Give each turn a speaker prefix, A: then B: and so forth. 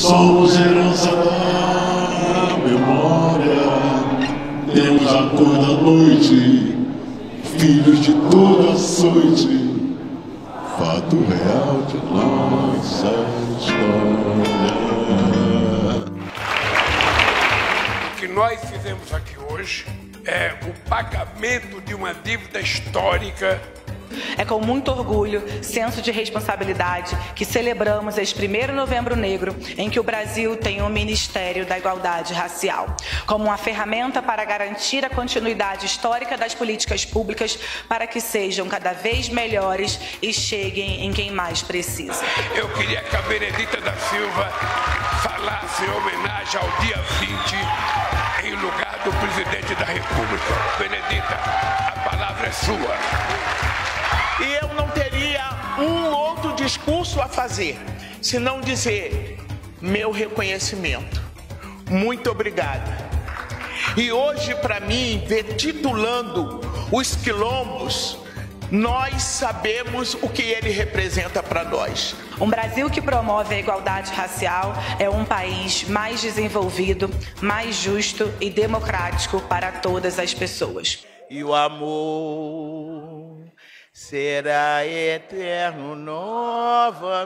A: Somos herança da memória, temos a cor da noite, filhos de toda açoite, fato real de nossa história.
B: O que nós fizemos aqui hoje é o pagamento de uma dívida histórica
C: é com muito orgulho, senso de responsabilidade, que celebramos este 1 Novembro Negro, em que o Brasil tem o Ministério da Igualdade Racial, como uma ferramenta para garantir a continuidade histórica das políticas públicas para que sejam cada vez melhores e cheguem em quem mais precisa.
B: Eu queria que a Benedita da Silva falasse em homenagem ao dia 20 em lugar do presidente da República. Benedita, a palavra é sua
D: discurso a fazer, senão dizer meu reconhecimento. Muito obrigado. E hoje, para mim, ver titulando os quilombos, nós sabemos o que ele representa para nós.
C: Um Brasil que promove a igualdade racial é um país mais desenvolvido, mais justo e democrático para todas as pessoas.
D: E o amor será eterno novamente.